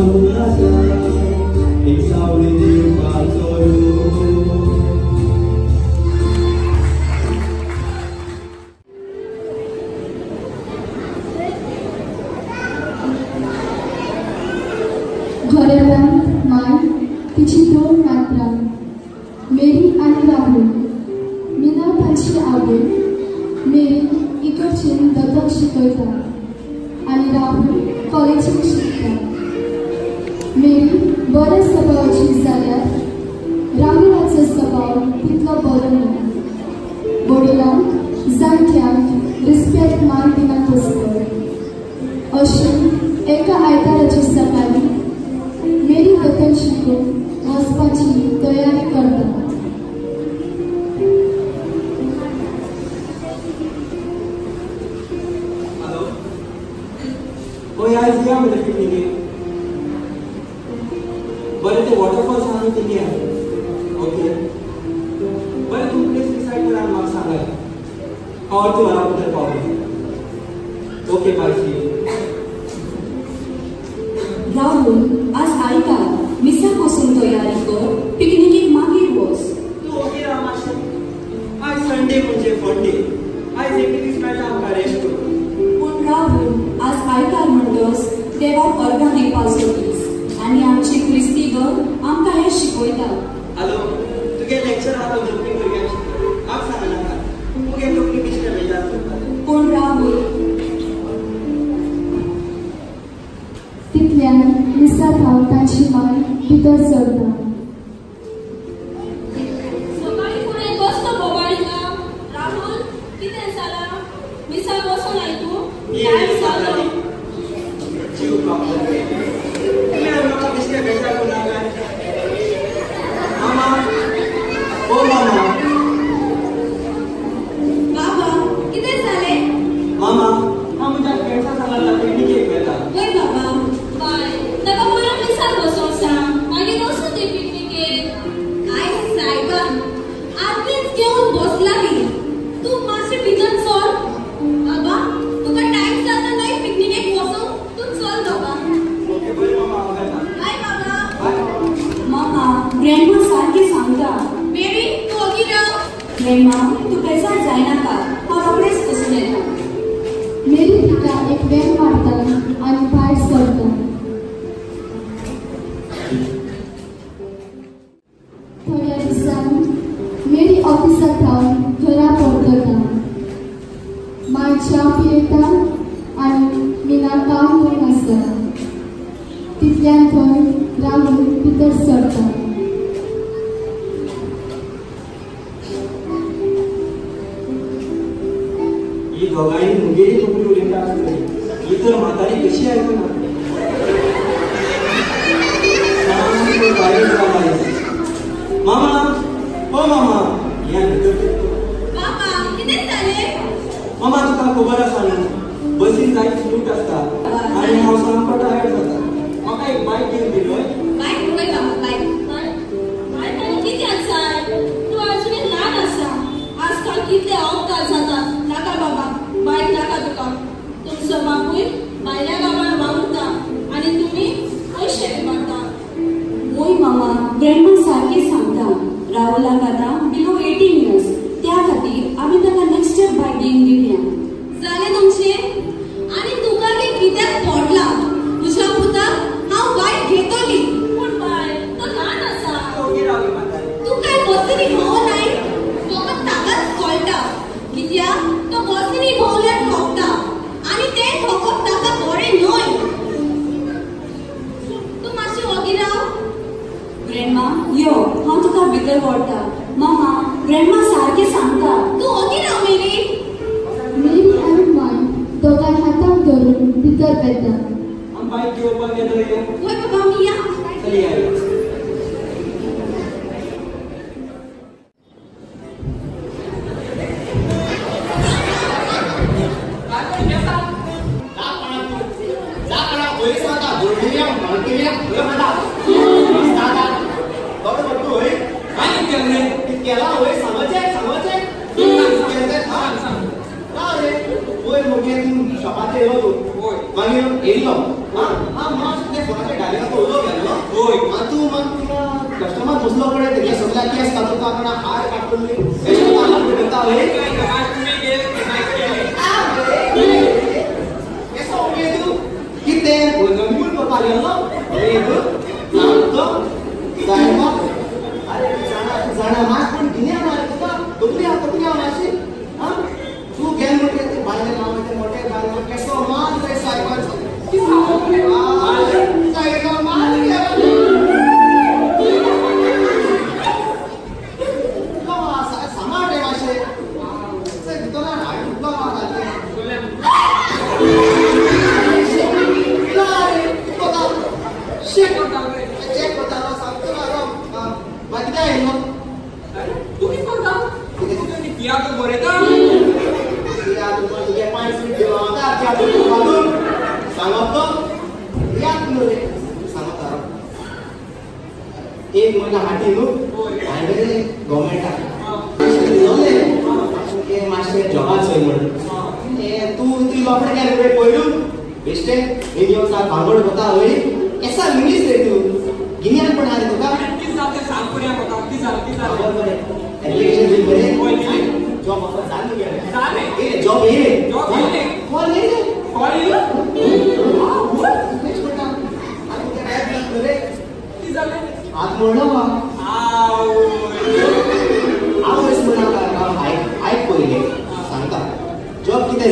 Oh, my God. होती है परंतु साइड में नाम मार्क्स आ रहा और जो आप उधर पाओगे ओके बाय सी राहुल आज आई का मिसा को सुन तो यारी को पिकनिक की मांगी बोस। तो ओके रामाशा आज संडे मुझे फंडे आज एकिलीस मॅच आमकां रेस्ट पूण राहुल आज आयतार म्हणटस देवाक अर्घां दिवपाचो दीस आनी आमची क्रिस्ती गण आमकां हें शिकयता हॅलो तुगे लेक्चर आहा तो कोंकणी भुरग्यांक हांव सांगनाका तुगे कोंकणी बिश्टें मेळटा कोण राव तितल्यान मिसा खावताची माय भितर सरता mama. कर देता हम बाइक के ऊपर गए थे कोई बाबा मियाँ चलिए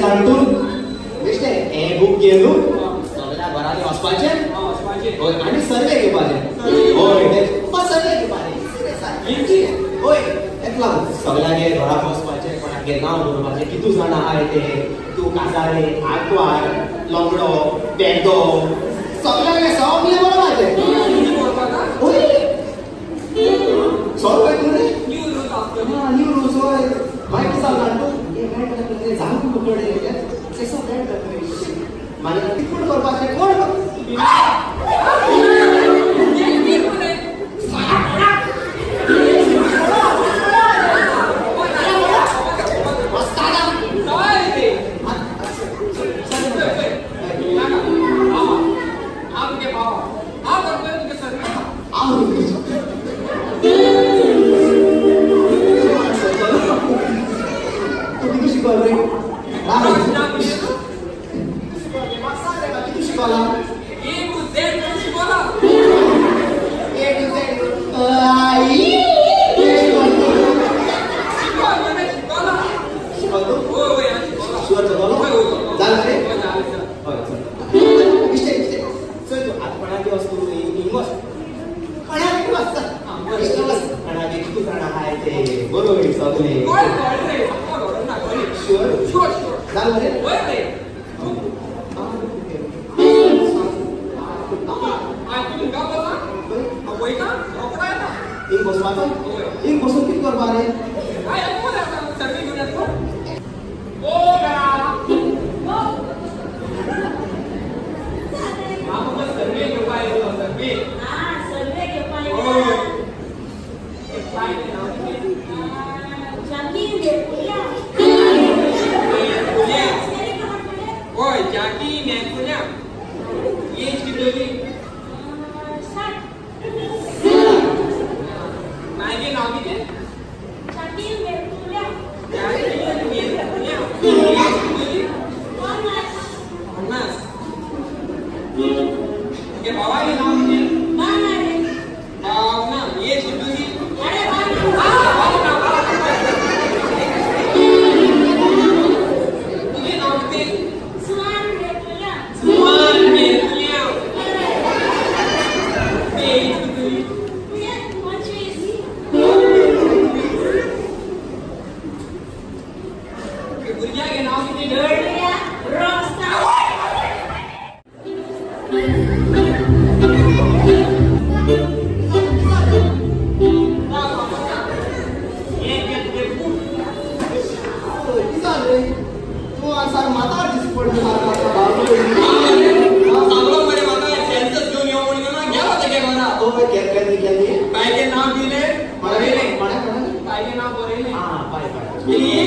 lantul बेश्टे हे बुक केलो सगळ्या घरांनी वचपाचें हय आनी सर्वे घेवपाचें हय पप्पा सर्वे घेवपाचें हय तेका लागून सगळ्यांगे घराक वचपाचें कोणागे नांव बरोवपाचें कितू जाणां आहाय ते तूं काजारे आकवार लोंगडो बेदो सगळ्यांगे सगळे Mañana, disculpa, va a ser gordo. falar ये ना दीजिए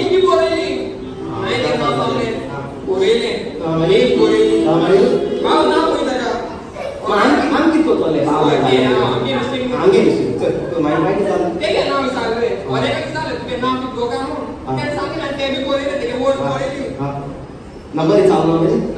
की बोरेली मैंने कहा हमने बोरेले हमने बोरेली हमने माँ ना कोई तरह माँ माँ की तो बोले हाँ आगे आगे मिस्टेक आगे तो मैं मैं की नंबर ही चालू है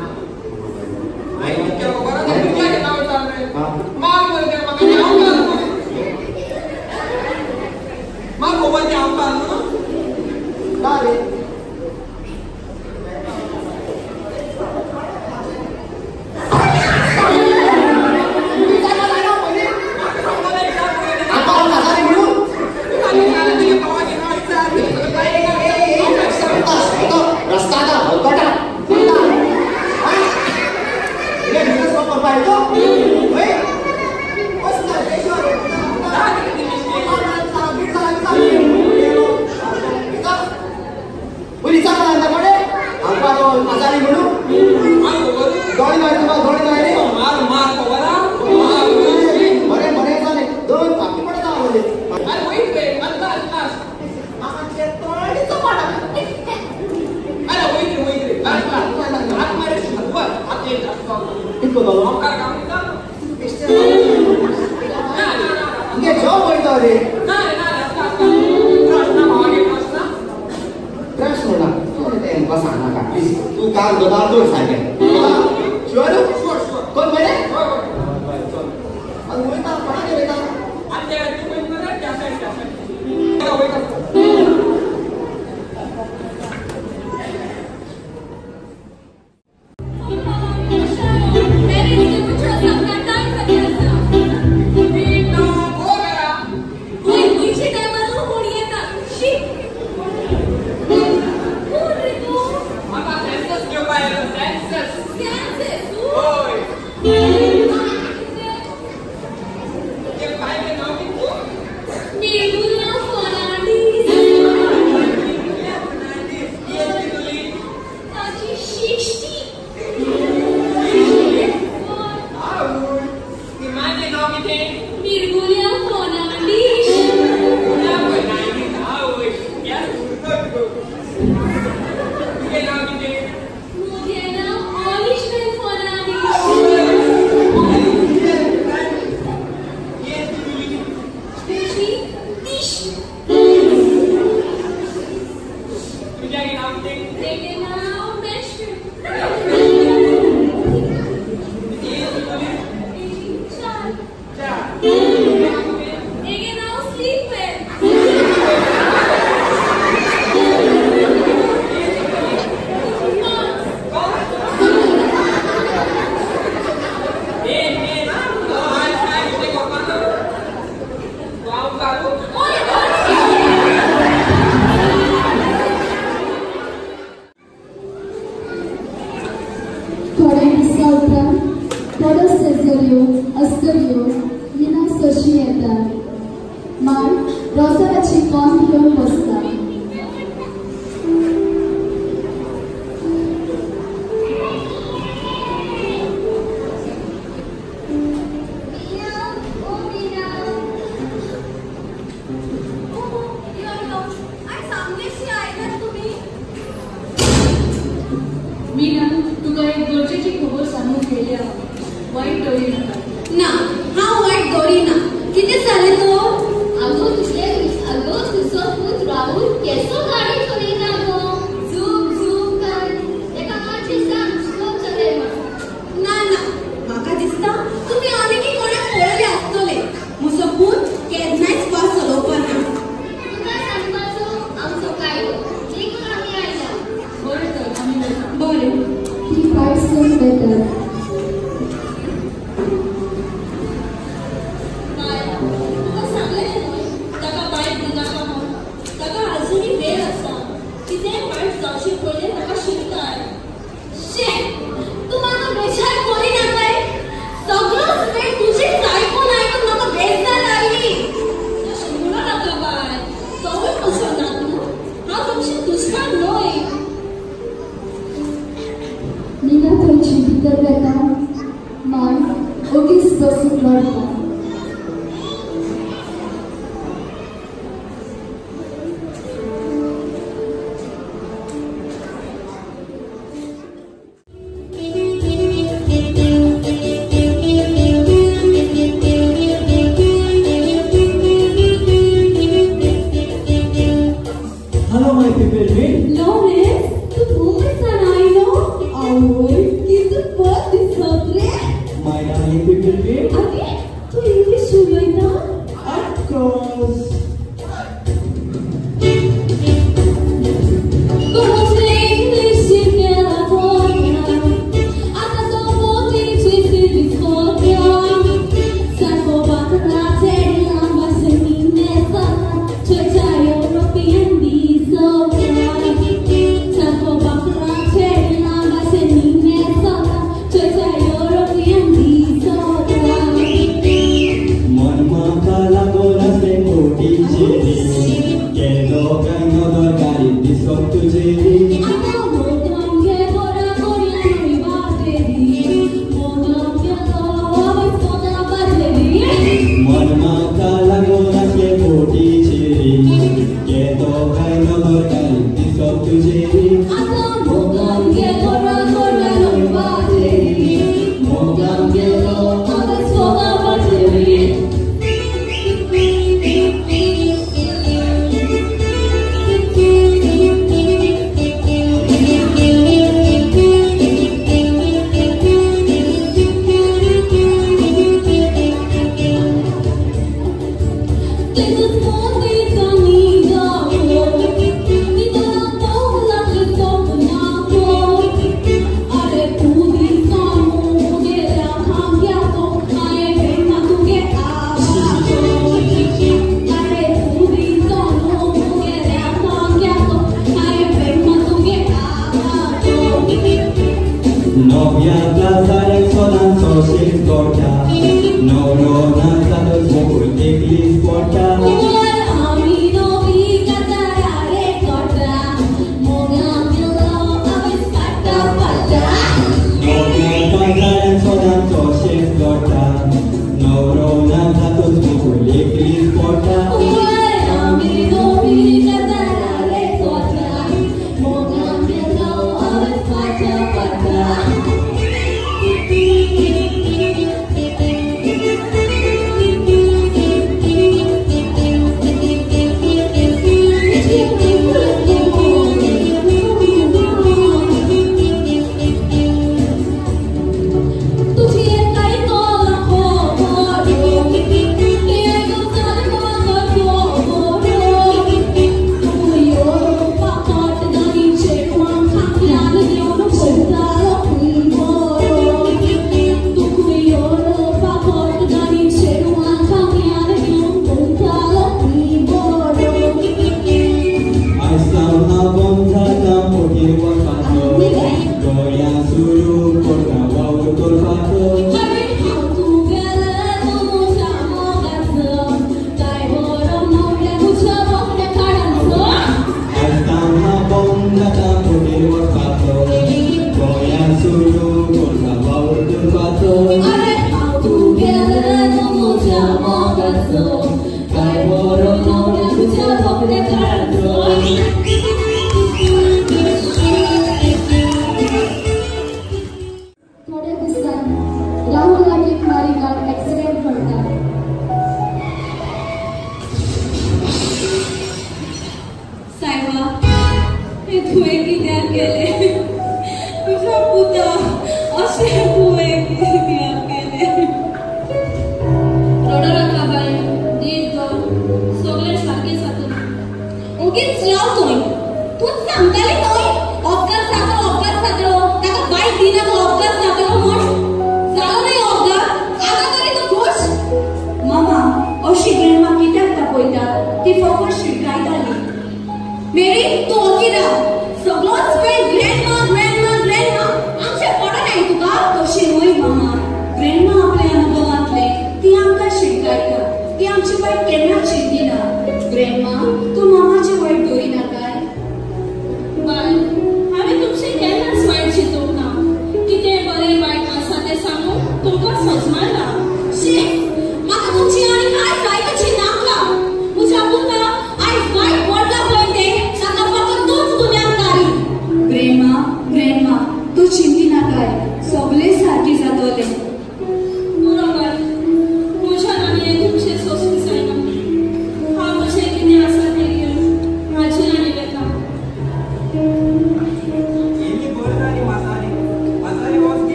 थोड्यांक गावता थोड्यो सेजऱ्यो अस्तऱ्यो लिना सोशी येतात मात रोसराची कोण घेवन बसता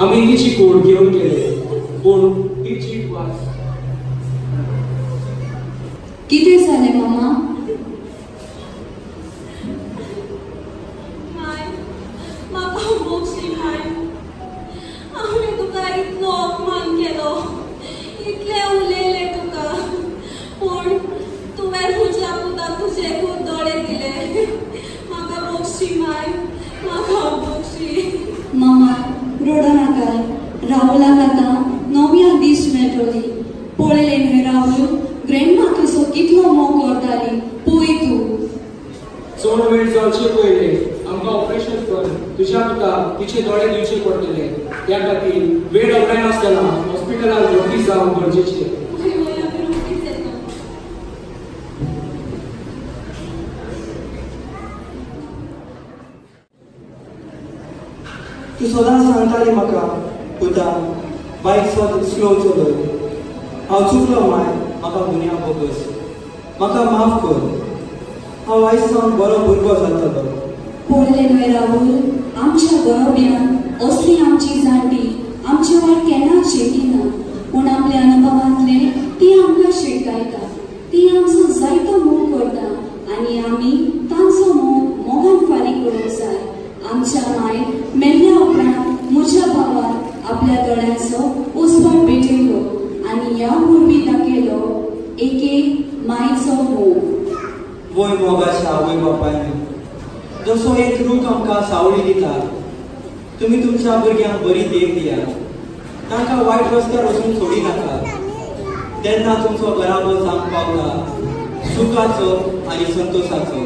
अमेरिकेची कोण घेऊन गेले कोण तिची वास हांव चुकलो माय म्हाका गुन्या बोगस म्हाका माफ कर हांव आयज सावन बरो भुरगो जातलो पळयले न्हय राहुल आमच्या गोंयबिरान असली आमची जाणटी आमची वाट केन्नाच ना पूण आपल्या अनुभवांतले ती आमकां शिकायता ती आमचो जायतो मोग करता आनी आमी तांचो मोग मोगान फारीक करूंक जाय आमच्या मायेक वय बाबा आवय बापायन जसो एक रूख आमकां सावळी दिता. तुमी तुमच्या भुरग्यांक बरी देख दिया. तांकां वायट रस्त्यार वचून सोडी नाका तेन्ना तुमचो बराबर जावंक पावता सुखाचो आनी संतोशाचो